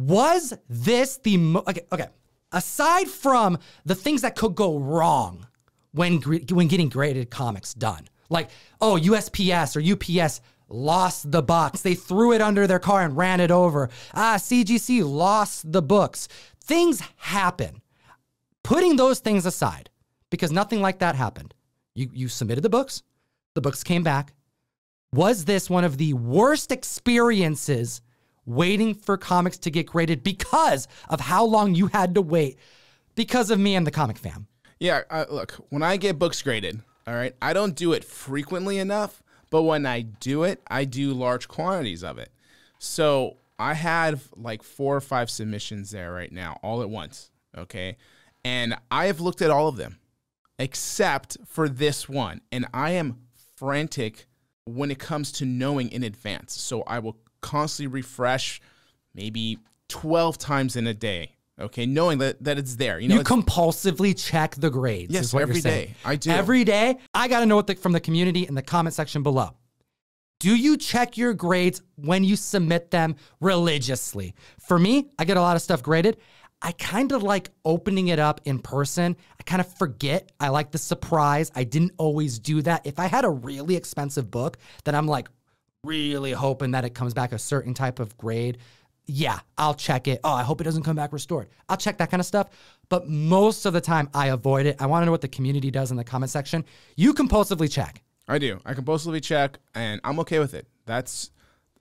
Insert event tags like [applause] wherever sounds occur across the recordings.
Was this the mo- okay? Okay. Aside from the things that could go wrong when when getting graded comics done, like oh USPS or UPS lost the box, they threw it under their car and ran it over. Ah, CGC lost the books. Things happen. Putting those things aside, because nothing like that happened. You you submitted the books, the books came back. Was this one of the worst experiences waiting for comics to get graded because of how long you had to wait because of me and the comic fam? Yeah, uh, look, when I get books graded, all right, I don't do it frequently enough, but when I do it, I do large quantities of it. So I have like four or five submissions there right now, all at once. Okay. And I have looked at all of them except for this one. And I am frantic when it comes to knowing in advance. So I will constantly refresh maybe 12 times in a day. Okay, knowing that, that it's there. You know, You compulsively check the grades. Yes, is what every day. I do. Every day, I got to know what the, from the community in the comment section below. Do you check your grades when you submit them religiously? For me, I get a lot of stuff graded. I kind of like opening it up in person. I kind of forget. I like the surprise. I didn't always do that. If I had a really expensive book that I'm like really hoping that it comes back a certain type of grade, yeah, I'll check it. Oh, I hope it doesn't come back restored. I'll check that kind of stuff. But most of the time, I avoid it. I want to know what the community does in the comment section. You compulsively check. I do. I compulsively check, and I'm okay with it. That's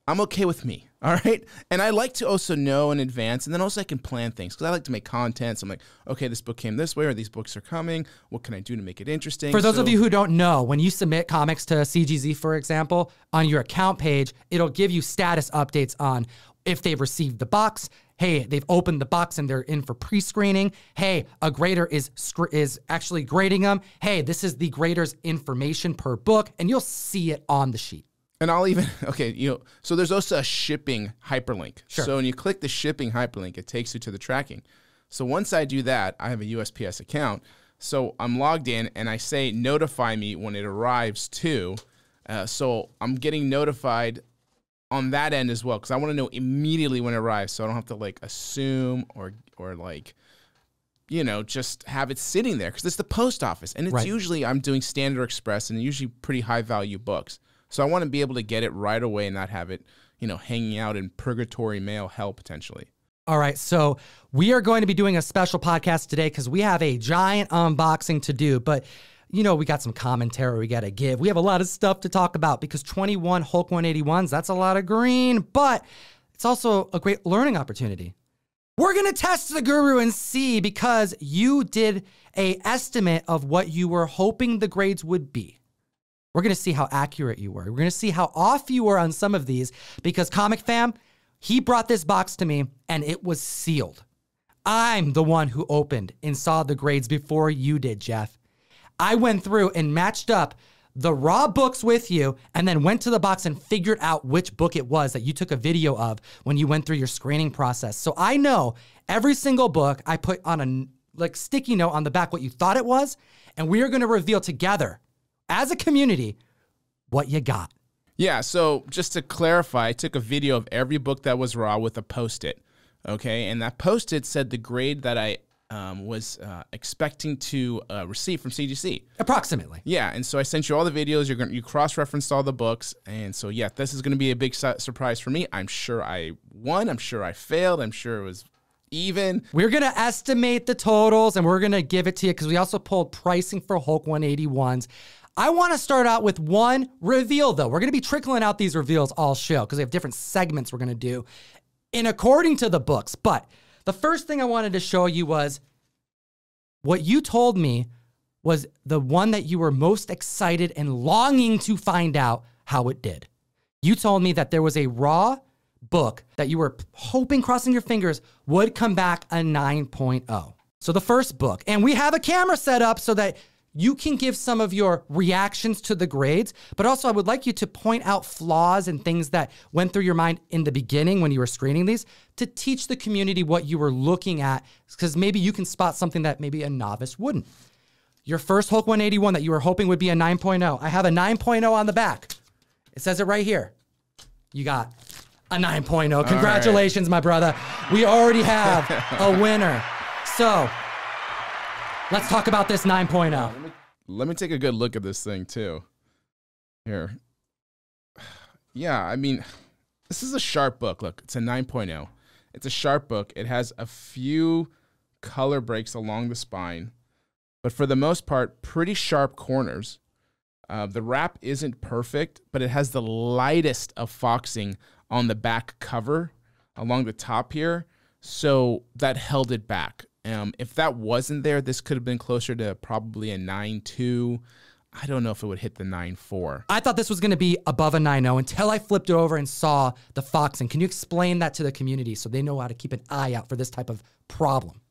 I'm okay with me. [laughs] All right. And I like to also know in advance, and then also I can plan things because I like to make content. So I'm like, okay, this book came this way, or these books are coming. What can I do to make it interesting? For those of you who don't know, when you submit comics to CGC, for example, on your account page, it'll give you status updates on if they've received the box. Hey, they've opened the box and they're in for pre-screening. Hey, a grader is is actually grading them. Hey, this is the grader's information per book, and you'll see it on the sheet. And I'll even [laughs] okay, you know, so there's also a shipping hyperlink. Sure. So when you click the shipping hyperlink, it takes you to the tracking. So once I do that, I have a USPS account. So I'm logged in and I say notify me when it arrives to. Uh, so I'm getting notified on that end as well because I want to know immediately when it arrives, so I don't have to like assume or or like you know just have it sitting there because it's the post office and it's Right. usually I'm doing Standard Express and usually pretty high value books, so I want to be able to get it right away and not have it you know hanging out in purgatory mail hell potentially. All right, so we are going to be doing a special podcast today because we have a giant unboxing to do. But you know, we got some commentary we got to give. We have a lot of stuff to talk about because 21 Hulk 181s, that's a lot of green, but it's also a great learning opportunity. We're going to test the guru and see because you did a estimate of what you were hoping the grades would be. We're going to see how accurate you were. We're going to see how off you were on some of these because Comic Fam, he brought this box to me and it was sealed. I'm the one who opened and saw the grades before you did, Jeff. I went through and matched up the raw books with you and then went to the box and figured out which book it was that you took a video of when you went through your screening process. So I know every single book I put on a like sticky note on the back what you thought it was and we are going to reveal together as a community what you got. Yeah, so just to clarify, I took a video of every book that was raw with a post it. Okay, and that post it said the grade that I um, was uh, expecting to uh, receive from CGC. Approximately. Yeah, and so I sent you all the videos. You're going you cross referenced all the books, and so yeah, this is going to be a big su- surprise for me. I'm sure I won. I'm sure I failed. I'm sure it was even. We're going to estimate the totals and we're going to give it to you because we also pulled pricing for Hulk 181s. I want to start out with one reveal though. We're going to be trickling out these reveals all show because we have different segments we're going to do in according to the books. But the first thing I wanted to show you was what you told me was the one that you were most excited and longing to find out how it did. You told me that there was a raw book that you were hoping, crossing your fingers, would come back a 9.0. So the first book, and we have a camera set up so that you can give some of your reactions to the grades, but also I would like you to point out flaws and things that went through your mind in the beginning when you were screening these to teach the community what you were looking at, because maybe you can spot something that maybe a novice wouldn't. Your first Hulk 181 that you were hoping would be a 9.0. I have a 9.0 on the back. It says it right here. You got a 9.0. Congratulations, my brother. We already have a winner. So let's talk about this 9.0. Let me take a good look at this thing too. Here. [sighs] Yeah, I mean, this is a sharp book. Look, it's a 9.0. It's a sharp book. It has a few color breaks along the spine, but for the most part, pretty sharp corners. Uh, the wrap isn't perfect, but it has the lightest of foxing on the back cover along the top here. So that held it back. Um, if that wasn't there, this could have been closer to probably a 9 2. I don't know if it would hit the 9 4. I thought this was going to be above a 9 0 until I flipped it over and saw the foxing. Can you explain that to the community so they know how to keep an eye out for this type of problem?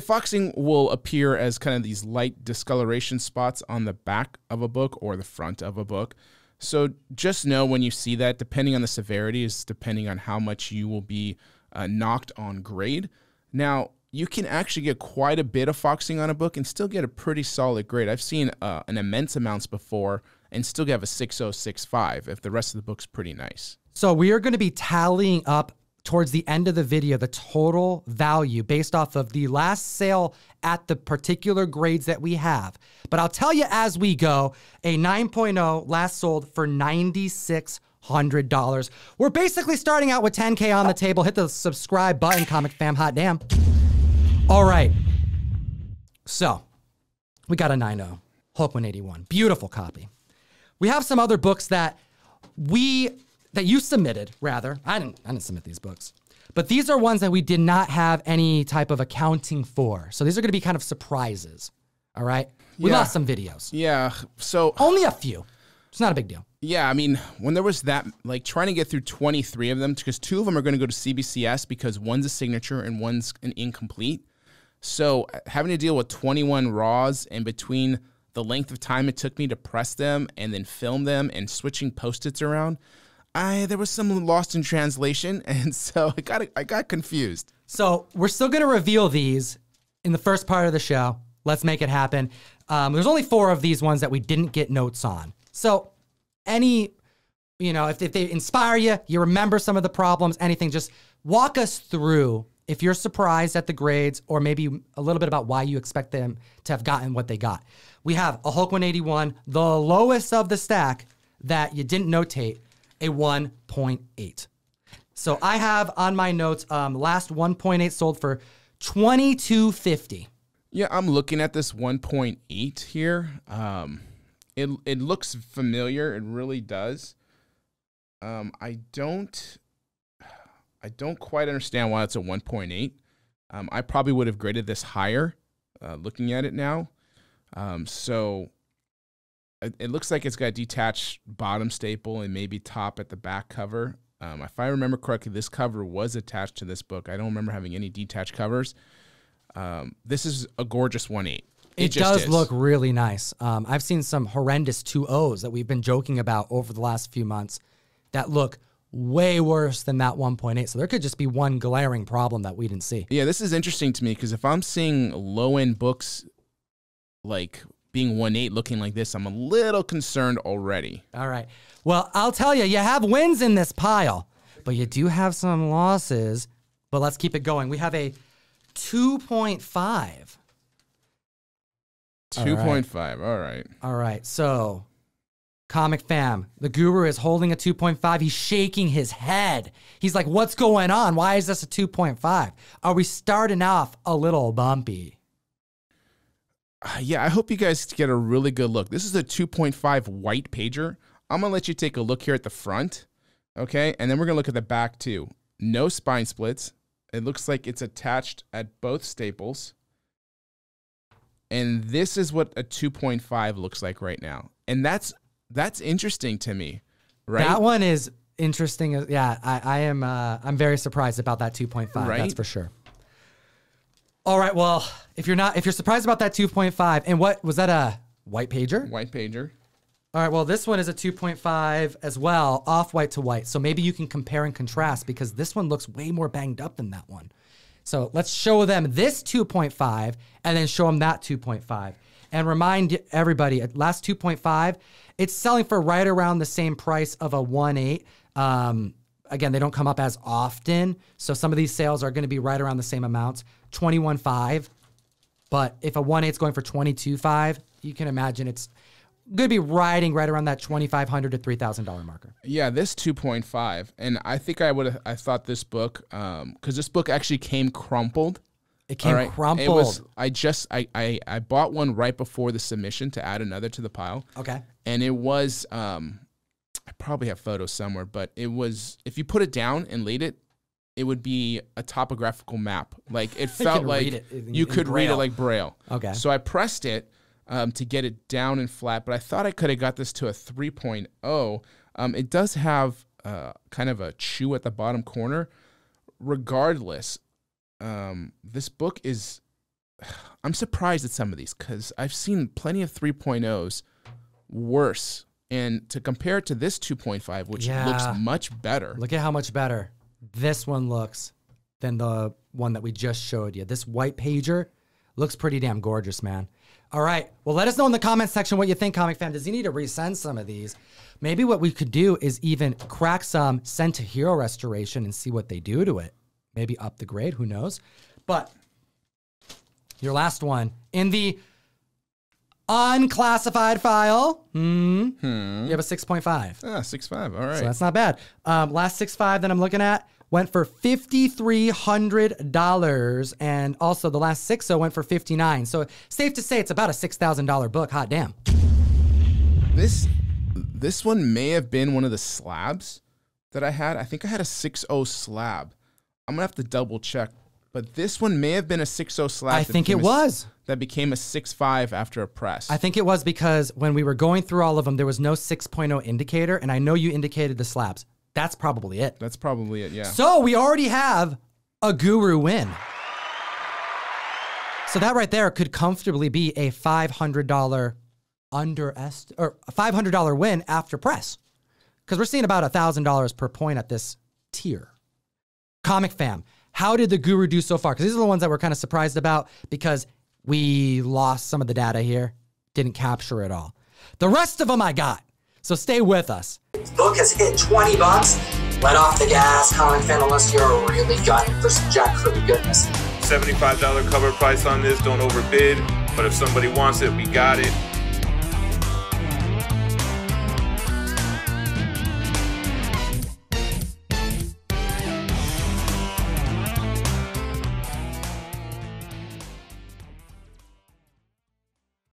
Foxing will appear as kind of these light discoloration spots on the back of a book or the front of a book. So just know when you see that, depending on the severity, is depending on how much you will be uh, knocked on grade. Now, you can actually get quite a bit of foxing on a book and still get a pretty solid grade. I've seen uh, an immense amounts before and still have a 6065 if the rest of the book's pretty nice. So we are going to be tallying up towards the end of the video the total value based off of the last sale at the particular grades that we have. But I'll tell you as we go, a 9.0 last sold for 96 hundred dollars. We're basically starting out with 10K on the table. Hit the subscribe button, Comic Fam. Hot damn. All right. So we got a 9.0, Hulk 181. Beautiful copy. We have some other books that we that you submitted rather. I didn't I didn't submit these books. But these are ones that we did not have any type of accounting for. So these are going to be kind of surprises. All right? We Yeah. lost some videos. Yeah. So Only a few. It's not a big deal. Yeah, I mean, when there was that, like trying to get through 23 of them, because two of them are going to go to CBCS because one's a signature and one's an incomplete. So uh, having to deal with 21 raws and between the length of time it took me to press them and then film them and switching post-its around, I there was some lost in translation, [laughs] and so I got I got confused. So we're still going to reveal these in the first part of the show. Let's make it happen. Um, there's only four of these ones that we didn't get notes on. So any, you know, if, if they inspire you, you remember some of the problems, anything, just walk us through if you're surprised at the grades or maybe a little bit about why you expect them to have gotten what they got. We have a Hulk 181, the lowest of the stack that you didn't notate, a 1.8. So I have on my notes, um, last 1.8 sold for 2250. Yeah, I'm looking at this 1.8 here. Um, it it looks familiar. It really does. Um, I don't, I don't quite understand why it's a 1.8. Um, I probably would have graded this higher. Uh, looking at it now, um, so it, it looks like it's got detached bottom staple and maybe top at the back cover. Um, if I remember correctly, this cover was attached to this book. I don't remember having any detached covers. Um, this is a gorgeous 1.8. It, just does is. look really nice. Um, I've seen some horrendous 2.0s that we've been joking about over the last few months that look way worse than that 1.8. So there could just be one glaring problem that we didn't see. Yeah, this is interesting to me because if I'm seeing low end books like being 1.8 looking like this, I'm a little concerned already. All right. Well, I'll tell you, you have wins in this pile, but you do have some losses. But let's keep it going. We have a 2.5. All right. 2.5. All right. All right. So, Comic Fam, the guru is holding a 2.5. He's shaking his head. He's like, What's going on? Why is this a 2.5? Are we starting off a little bumpy? Uh, yeah, I hope you guys get a really good look. This is a 2.5 white pager. I'm going to let you take a look here at the front. Okay. And then we're going to look at the back too. No spine splits. It looks like it's attached at both staples. And this is what a 2.5 looks like right now. And that's that's interesting to me, right? That one is interesting. Yeah, I, I am. Uh, I'm very surprised about that 2.5. That's for sure. All right. Well, if you're not, if you're surprised about that 2.5, and what was that a white pager? White pager. All right. Well, this one is a 2.5 as well, off white to white. So maybe you can compare and contrast because this one looks way more banged up than that one. So let's show them this 2.5 and then show them that 2.5. And remind everybody, at last 2.5, it's selling for right around the same price of a 1.8. Um, again, they don't come up as often. So some of these sales are going to be right around the same amounts. 21.5. But if a 1 is going for 22.5, you can imagine it's going to be riding right around that 2,500 to $3,000 marker. Yeah, this 2.5. And I think I would have, I thought this book, um, cause this book actually came crumpled. It came right. crumpled. It was, I just, I, I, I bought one right before the submission to add another to the pile. okay. and it was um I probably have photos somewhere, but it was if you put it down and laid it, it would be a topographical map. Like it [laughs] felt like it in- you could read it like braille. Okay. So I pressed it um, to get it down and flat, but I thought I could have got this to a 3.0. Um, it does have uh, kind of a chew at the bottom corner. Regardless, um, this book is. [sighs] I'm surprised at some of these because I've seen plenty of 3.0s worse. And to compare it to this 2.5, which Yeah. looks much better. Look at how much better this one looks than the one that we just showed you. This white pager looks pretty damn gorgeous, man. All right. Well, let us know in the comments section what you think, comic fam. Does he need to resend some of these? Maybe what we could do is even crack some, send to Hero Restoration and see what they do to it. Maybe up the grade. Who knows? But your last one in the unclassified file. Hmm. You have a 6.5. Ah, 6.5. All right. So that's not bad. Um, last six five that I'm looking at went for fifty three hundred dollars, and also the last six so went for fifty nine. So safe to say it's about a six thousand dollar book. Hot damn! This this one may have been one of the slabs that I had. I think I had a 6.0 slab. I'm gonna have to double check, but this one may have been a 6.0 slab. I think it became a was. that became a 6.5 after a press. I think it was because when we were going through all of them, there was no 6.0 indicator, and I know you indicated the slabs. That's probably it. That's probably it. Yeah. So we already have a guru win. So that right there could comfortably be a five hundred dollar underest or five hundred dollar win after press, because we're seeing about a thousand dollars per point at this tier. Comic fam, how did the guru do so far? Because these are the ones that we're kind of surprised about because we lost some of the data here, didn't capture it all. The rest of them I got. So stay with us. book has hit 20 bucks. Let off the gas, comic fam, unless you're really gunning for some jack for the goodness. $75 cover price on this. Don't overbid. But if somebody wants it, we got it.